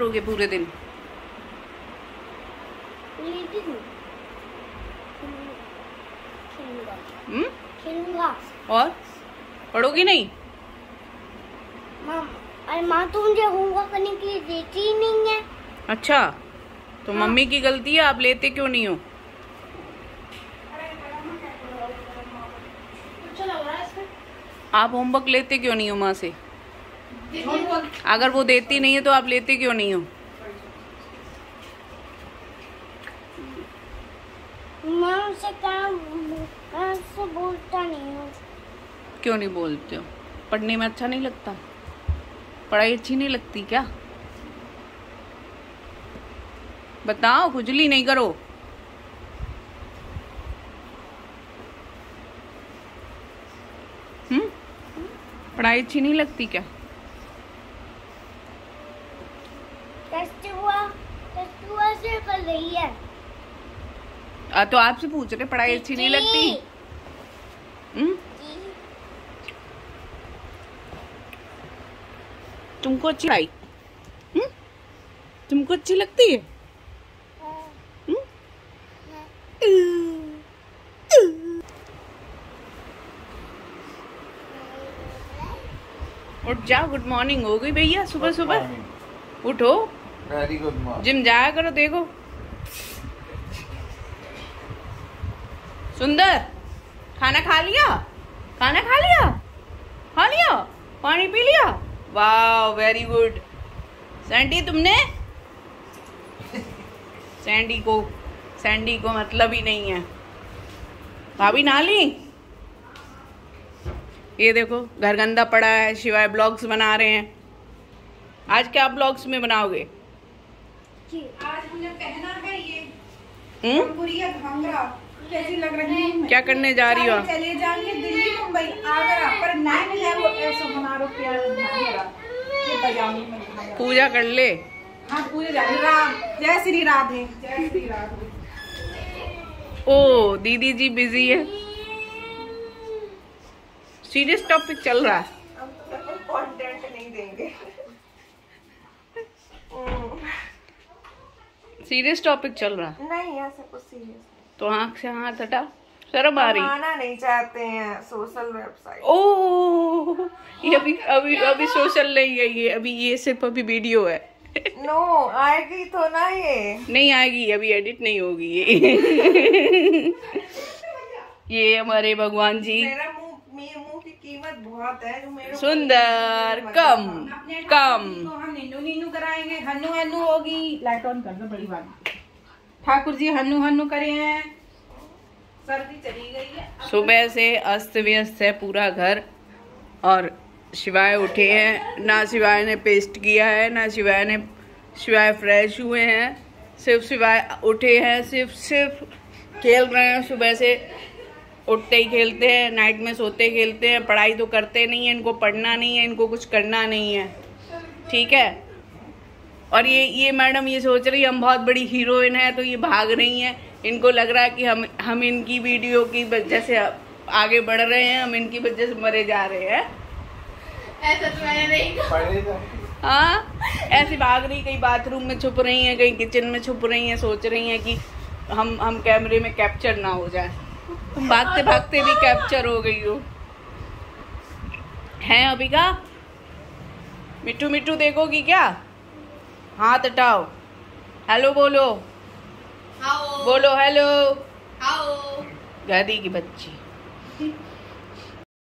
करोगे पूरे दिन। खेलूँगा। हम्म? और? पढ़ोगी नहीं? माँ अरे माँ तो मुझे होमवर्क करने के लिए देती ही नहीं है। अच्छा तो हाँ। मम्मी की गलती है आप लेते क्यों नहीं हो? आप होमवर्क लेते क्यों नहीं हो माँ से? अगर वो देती नहीं है तो आप लेते क्यों नहीं हो? मैं मैं उससे बोलता नहीं हूँ। क्यों नहीं बोलते हो? पढ़ने में अच्छा नहीं लगता? पढ़ाई अच्छी नहीं लगती क्या? बताओ खुजली नहीं करो। हम्म? पढ़ाई अच्छी नहीं लगती क्या? से कर रही है। आ, तो आपसे पूछ रहे पढ़ाई अच्छी नहीं लगती? हम्म? तुमको अच्छी आई हम्म? तुमको अच्छी लगती है? हम्म? उठ जाओ गुड मॉर्निंग हो गई भैया सुबह सुबह उठो। वेरी गुड मॉर्निंग जिम जाया करो, देखो। सुंदर, खाना खा लिया? खाना खा लिया? खा लिया? पानी पी लिया? वाह वेरी गुड सैंडी, तुमने? सैंडी को सैंडी को मतलब ही नहीं है। भाभी, नहा ली? ये देखो, घर गंदा पड़ा है, शिवाय ब्लॉग्स बना रहे हैं। आज क्या ब्लॉग्स में बनाओगे? आज मुझे पहना है ये गुड़िया घाघरा? कैसी लग रही है? क्या करने जा रही हो? आप? चले जाएँगे दिल्ली मुंबई आगरा पर नाइन है वो ऐसा पूजा कर ले। हाँ पूरे जा रही राम जय श्री राधे। जय श्री राधे। ओ दीदी जी बिज़ी है। सीरियस टॉपिक चल रहा है हम तो कंटेंट नहीं देंगे सीरियस टॉपिक चल रहा। है नहीं ऐसा कुछ सीरियस तो आँख से हाथ हटा शर्म आ रही। आना नहीं चाहते हैं सोशल वेबसाइट। ओ ये अभी अभी अभी सोशल नहीं है ये अभी ये सिर्फ़ अभी वीडियो है। नो no, आएगी तो ना ये। नहीं आएगी अभी एडिट नहीं होगी ये। ये हमारे भगवान जी। मेरा मुँह मुँह की कीमत बहुत है जो मेरे सुंदर कम कम। तो कराएँगे हन्नू हन्नू होगी। लाइट ऑन कर दो, बड़ी बात। ठाकुर जी हन्नू हन्नू करे हैं। सर्दी चली गई है। सुबह से अस्त व्यस्त है पूरा घर और शिवाय उठे हैं। ना शिवाय ने पेस्ट किया है, ना शिवाय ने, शिवाय फ्रेश हुए हैं। सिर्फ़ शिवाय उठे हैं, सिर्फ़ सिर्फ़ खेल रहे हैं। सुबह से उठते ही खेलते हैं नाइट में सोते खेलते हैं। पढ़ाई तो करते नहीं है, इनको पढ़ना नहीं है, इनको कुछ करना नहीं है। ठीक है? और ये ये मैडम ये सोच रही हम बहुत बड़ी हीरोइन है तो ये भाग रही हैं। इनको लग रहा है कि हम हम इनकी वीडियो की वजह से आगे बढ़ रहे हैं हम इनकी वजह से मरे जा रहे हैं। पढ़े जा हाँ ऐसे भाग रही कहीं बाथरूम में छुप रही हैं कहीं किचन में छुप रही हैं सोच रही हैं कि हम हम कैमरे में कैप्चर ना हो जाए। तुम भागते भागते भी कैप्चर हो गई हो। हैं अभी का? मिट्टू मिट्टू देखोगी क्या? हाथ हटाओ। हेलो बोलो। बोलो हेलो। गधी की बच्ची।